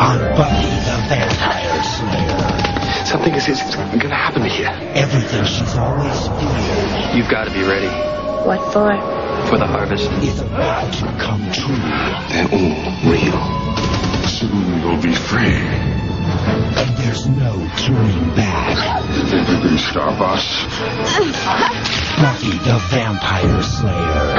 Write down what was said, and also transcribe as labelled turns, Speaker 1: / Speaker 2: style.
Speaker 1: on Buffy the Vampire Slayer.
Speaker 2: Something is, is going to happen to you.
Speaker 1: Everything she's always feared
Speaker 2: You've got to be ready
Speaker 3: What for?
Speaker 2: for the harvest.
Speaker 1: is about to come true.
Speaker 2: They're all real.
Speaker 4: Soon you'll be free.
Speaker 1: And there's no turning back.
Speaker 4: Think you can stop us?
Speaker 1: Buffy the Vampire Slayer.